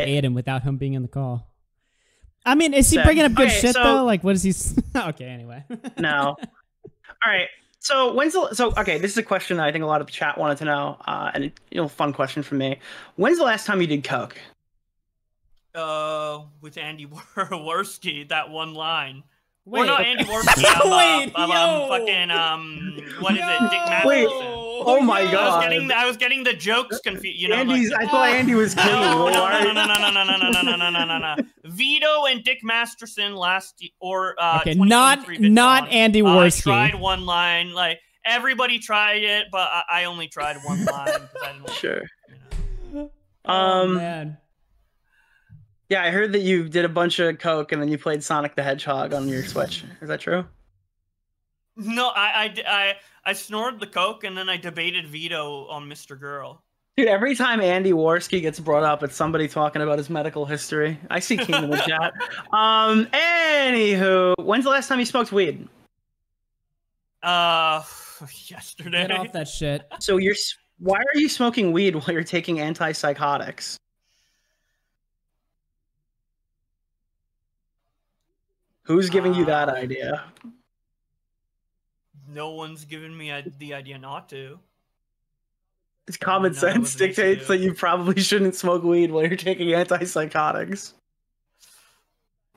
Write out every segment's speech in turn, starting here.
Aiden without him being in the call. I mean, is he bringing up good Okay, shit so- though? Like, what is he? okay, anyway. No. All right. So when's the so okay? This is a question that I think a lot of the chat wanted to know, uh, and you know, fun question for me. When's the last time you did coke? Uh, with Andy Worski, that one line. Wait, or not Andy Warski. Um, Wait, uh, um, yo. fucking um, what is it? Dick Masterson. Wait. Oh my I was god. getting I was getting the jokes confused. You know, Andy's. like, I thought Andy was clean. no, no, no, no, no, no, no, no, no, no, no, no, no, no. Vito and Dick Masterson last or uh, Okay, not not VidCon. Andy Uh, I tried one line. Like everybody tried it, but I, I only tried one line I didn't. Sure. Know. oh, Um, man. Yeah, I heard that you did a bunch of coke and then you played Sonic the Hedgehog on your Switch. Is that true? No, I I I snored the coke and then I debated Vito on Mr. Girl. Dude, every time Andy Warski gets brought up, it's somebody talking about his medical history. I see King in the chat. Um, anywho, when's the last time you smoked weed? Uh, yesterday. Get off that shit. So you're why are you smoking weed while you're taking antipsychotics? Who's giving you that Uh, idea? No one's given me i- the idea not to. It's common no, sense dictates that you probably shouldn't smoke weed while you're taking antipsychotics.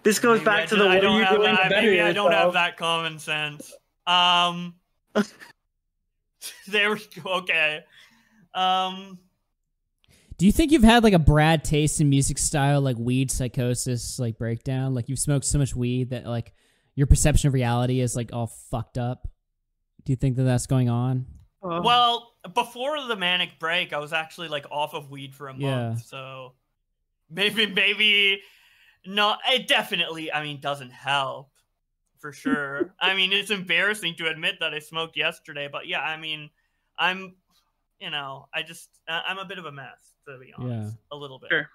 This goes Maybe back I to the I what are don't you have doing that, to maybe I don't have that common sense. Um, there we go. Okay. Um, Do you think you've had like a Brad taste in music style, like weed psychosis, like breakdown? Like you've smoked so much weed that like your perception of reality is like all fucked up. Do you think that that's going on? Oh. well, before the manic break, I was actually like off of weed for a month, Yeah. so maybe, maybe not. It definitely, I mean, doesn't help for sure. I mean, it's embarrassing to admit that I smoked yesterday, but yeah, I mean, I'm, you know, I just, I- I'm a bit of a mess to be honest, a little bit. Sure.